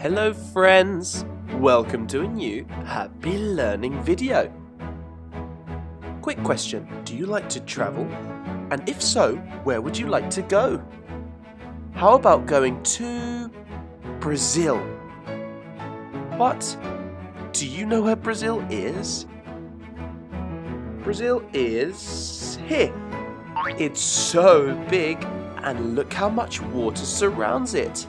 Hello friends! Welcome to a new Happy Learning video. Quick question, do you like to travel? And if so, where would you like to go? How about going to Brazil? What? Do you know where Brazil is? Brazil is here. It's so big and look how much water surrounds it.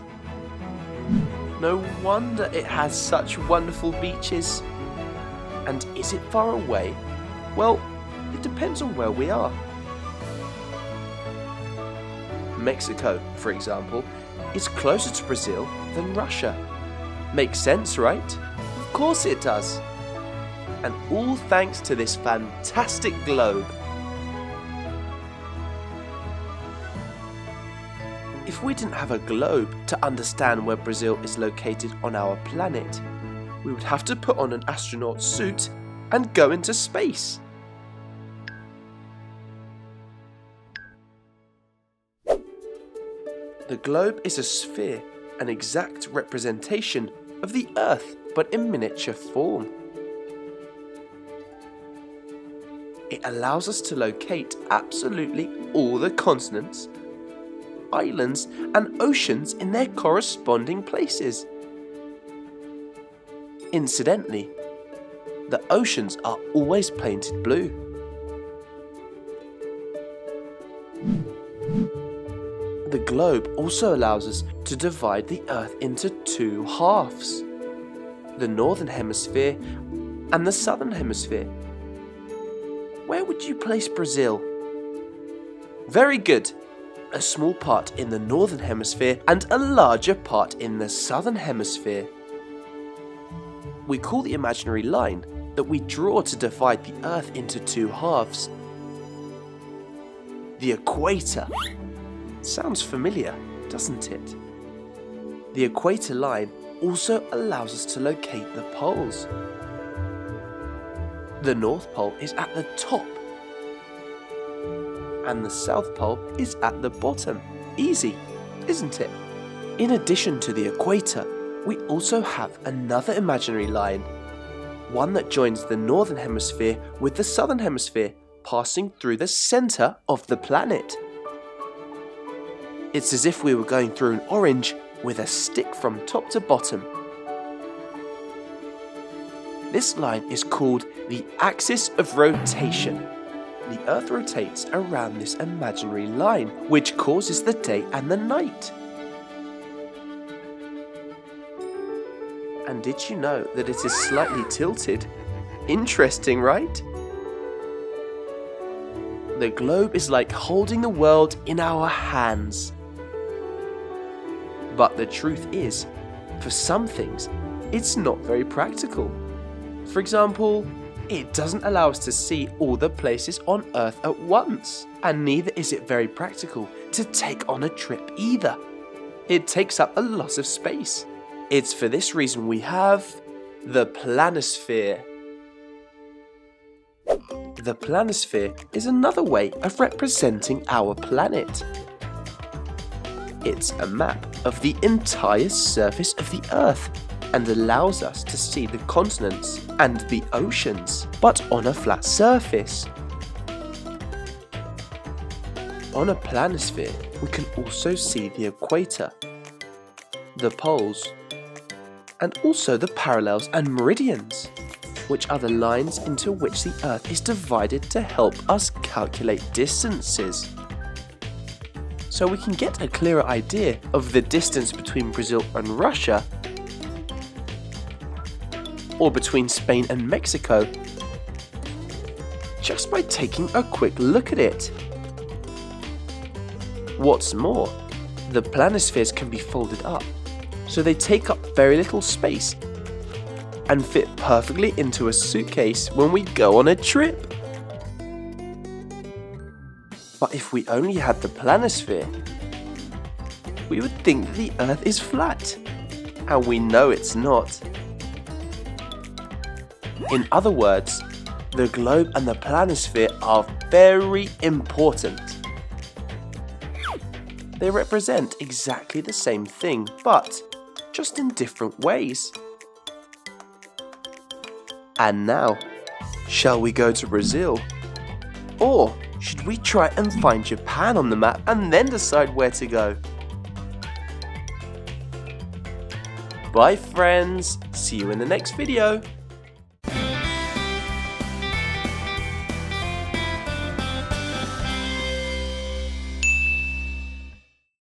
No wonder it has such wonderful beaches. And is it far away? Well, it depends on where we are. Mexico, for example, is closer to Brazil than Russia. Makes sense, right? Of course it does. And all thanks to this fantastic globe. If we didn't have a globe to understand where Brazil is located on our planet, we would have to put on an astronaut suit and go into space. The globe is a sphere, an exact representation of the Earth, but in miniature form. It allows us to locate absolutely all the continents islands, and oceans in their corresponding places. Incidentally, the oceans are always painted blue. The globe also allows us to divide the Earth into two halves the Northern Hemisphere and the Southern Hemisphere. Where would you place Brazil? Very good a small part in the northern hemisphere and a larger part in the southern hemisphere. We call the imaginary line that we draw to divide the Earth into two halves the equator. Sounds familiar, doesn't it? The equator line also allows us to locate the poles. The North Pole is at the top and the South Pole is at the bottom. Easy, isn't it? In addition to the equator, we also have another imaginary line, one that joins the Northern Hemisphere with the Southern Hemisphere, passing through the centre of the planet. It's as if we were going through an orange with a stick from top to bottom. This line is called the axis of rotation the Earth rotates around this imaginary line, which causes the day and the night. And did you know that it is slightly tilted? Interesting, right? The globe is like holding the world in our hands. But the truth is, for some things, it's not very practical. For example, it doesn't allow us to see all the places on Earth at once, and neither is it very practical to take on a trip either. It takes up a lot of space. It's for this reason we have the planisphere. The planisphere is another way of representing our planet. It's a map of the entire surface of the Earth and allows us to see the continents and the oceans, but on a flat surface. On a planisphere, we can also see the equator, the poles, and also the parallels and meridians, which are the lines into which the Earth is divided to help us calculate distances. So we can get a clearer idea of the distance between Brazil and Russia or between Spain and Mexico just by taking a quick look at it. What's more, the planispheres can be folded up, so they take up very little space and fit perfectly into a suitcase when we go on a trip. But if we only had the planisphere, we would think the Earth is flat, and we know it's not. In other words, the globe and the planisphere are very important. They represent exactly the same thing, but just in different ways. And now, shall we go to Brazil? Or should we try and find Japan on the map and then decide where to go? Bye friends, see you in the next video.